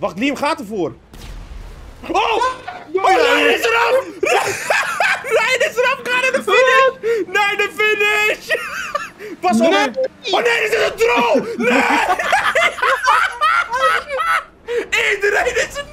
Wacht, Liam gaat ervoor. Oh! Oh, Ryan is eraf! Ryan is eraf, ga naar de finish! Naar de finish! Pas op! Nee. Oh nee, dit is een troll! Nee! Iedereen is er